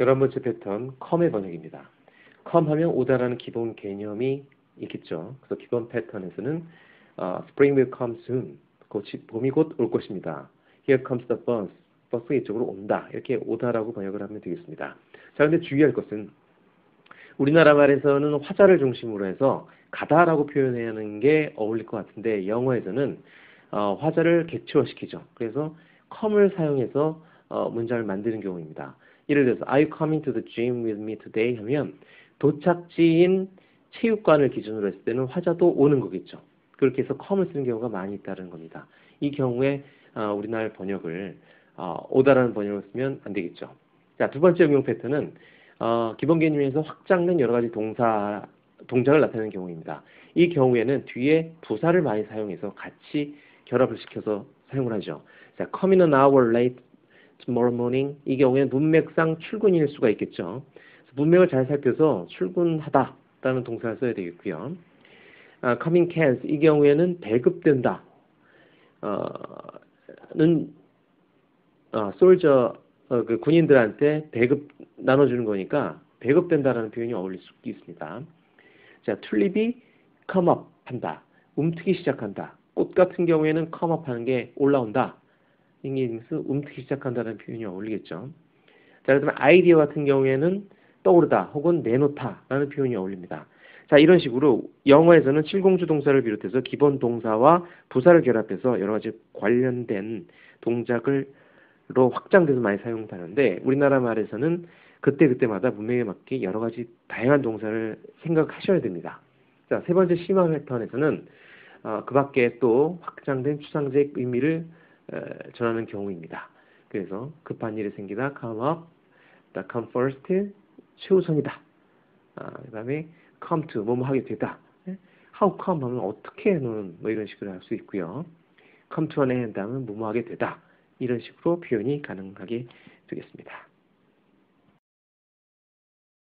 열한 번째 패턴 come의 번역입니다. come 하면 오다라는 기본 개념이 있겠죠. 그래서 기본 패턴에서는 어, spring will come soon. 봄이 곧 올 것입니다. Here comes the bus. 버스가 이쪽으로 온다. 이렇게 오다라고 번역을 하면 되겠습니다. 자, 근데 주의할 것은 우리나라 말에서는 화자를 중심으로 해서 가다라고 표현해야 하는 게 어울릴 것 같은데 영어에서는 어, 화자를 객체화시키죠. 그래서 come을 사용해서 어, 문장을 만드는 경우입니다. 예를 들어서 Are you coming to the gym with me today? 하면 도착지인 체육관을 기준으로 했을 때는 화자도 오는 거겠죠. 그렇게 해서 come을 쓰는 경우가 많이 있다는 겁니다. 이 경우에 어, 우리나라 번역을 어, 오다라는 번역을 쓰면 안 되겠죠. 자, 두 번째 응용 패턴은 어, 기본 개념에서 확장된 여러 가지 동사 동작을 나타내는 경우입니다. 이 경우에는 뒤에 부사를 많이 사용해서 같이 결합을 시켜서 사용을 하죠. 자, come in an hour late tomorrow morning 이 경우에는 문맥상 출근일 수가 있겠죠. 문맥을 잘 살펴서 출근하다라는 동사를 써야 되겠고요. 아, coming cans 이 경우에는 배급된다. 어, 는 어, 솔저 어, 그 군인들한테 배급 나눠주는 거니까 배급된다라는 표현이 어울릴 수 있습니다. 자, 튤립이 come up 한다. 움트기 시작한다. 꽃 같은 경우에는 come up 하는 게 올라온다. English 움트기 시작한다는 표현이 어울리겠죠. 자, 그다음에 아이디어 같은 경우에는 떠오르다 혹은 내놓다라는 표현이 어울립니다. 자, 이런 식으로 영어에서는 칠공주 동사를 비롯해서 기본 동사와 부사를 결합해서 여러 가지 관련된 동작을 로 확장돼서 많이 사용하는데 우리나라 말에서는 그때그때마다 문맥에 맞게 여러 가지 다양한 동사를 생각하셔야 됩니다. 자, 세 번째 심화 패턴에서는 어, 그 밖에 또 확장된 추상적 의미를 어, 전하는 경우입니다. 그래서 급한 일이 생기다 come up, come first, 최우선이다. 아, 그 다음에 come to, 뭐뭐 하게 되다. 예? how come 하면 어떻게는 뭐 이런 식으로 할 수 있고요. come to an end 하면 뭐뭐 하게 되다. 이런 식으로 표현이 가능하게 되겠습니다.